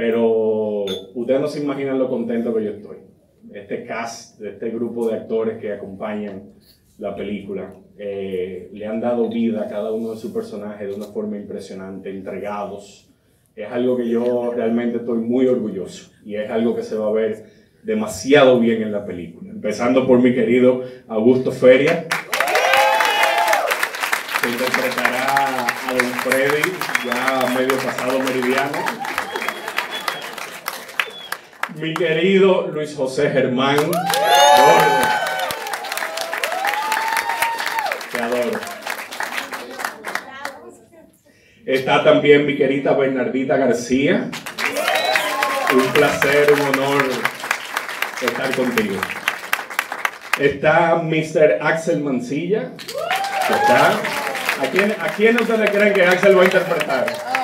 pero ustedes no se imaginan lo contento que yo estoy. Este cast, este grupo de actores que acompañan la película, eh, le han dado vida a cada uno de sus personajes de una forma impresionante, entregados. Es algo que yo realmente estoy muy orgulloso y es algo que se va a ver demasiado bien en la película. Empezando por mi querido Augusto Feria, que interpretará a Don Freddy, ya medio pasado meridiano. Mi querido Luis José Germán. Te adoro. Está también mi querida Bernardita García. Un placer, un honor estar contigo. Está Mr. Axel Mancilla. Está. ¿A quién, ¿A quién ustedes creen que Axel va a interpretar?